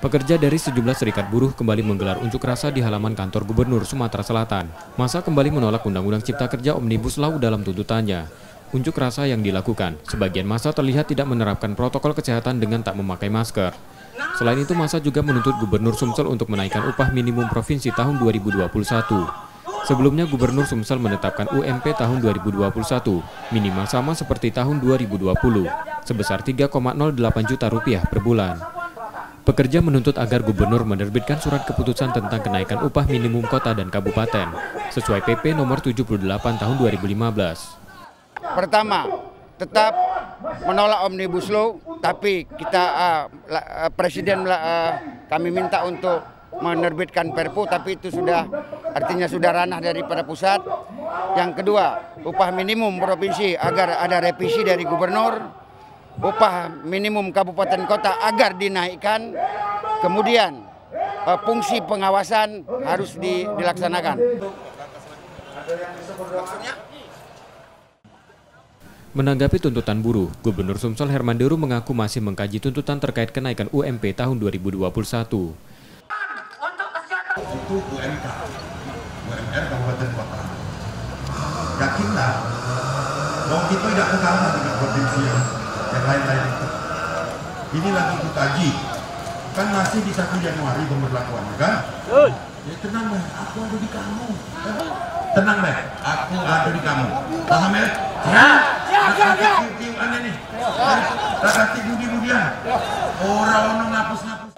Pekerja dari sejumlah serikat buruh kembali menggelar unjuk rasa di halaman kantor Gubernur Sumatera Selatan. Masa kembali menolak Undang-Undang Cipta Kerja Omnibus Law dalam tuntutannya. Unjuk rasa yang dilakukan, sebagian masa terlihat tidak menerapkan protokol kesehatan dengan tak memakai masker. Selain itu, masa juga menuntut Gubernur Sumsel untuk menaikkan upah minimum provinsi tahun 2021. Sebelumnya Gubernur Sumsel menetapkan UMP tahun 2021 minimal sama seperti tahun 2020 sebesar 3,08 juta rupiah per bulan. Pekerja menuntut agar gubernur menerbitkan surat keputusan tentang kenaikan upah minimum kota dan kabupaten sesuai PP nomor 78 tahun 2015. Pertama, tetap menolak omnibus law, tapi kita uh, presiden uh, kami minta untuk menerbitkan Perpu, tapi itu sudah artinya sudah ranah daripada pusat. Yang kedua, upah minimum provinsi agar ada revisi dari gubernur upah minimum kabupaten kota agar dinaikkan. Kemudian uh, fungsi pengawasan harus di, dilaksanakan. Menanggapi tuntutan buruh, Gubernur Sumsel Herman Deru mengaku masih mengkaji tuntutan terkait kenaikan UMP tahun 2021. Itu UMK, UMR Kabupaten Kota. Yakinlah, dong kita tidak sama dengan provinsi yang yang lain-lain itu. Ini lagi dikaji. Kan masih di 1 Januari pemberlakuannya kan? Ya tenang deh, aku ada di kamu. Tenang deh, aku ada di kamu. Paham ya? Ya. Ya, ya, ya. nih. Rakati budi-budian. Orang-orang ngapus-ngapus.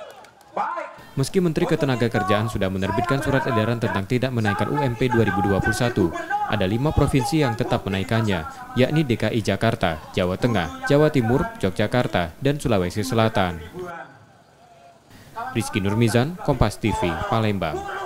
Meski Menteri Ketenagakerjaan sudah menerbitkan surat edaran tentang tidak menaikkan UMP 2021, ada lima provinsi yang tetap menaikkannya, yakni DKI Jakarta, Jawa Tengah, Jawa Timur, Yogyakarta, dan Sulawesi Selatan. Rizky Nurmizan, Kompas TV, Palembang.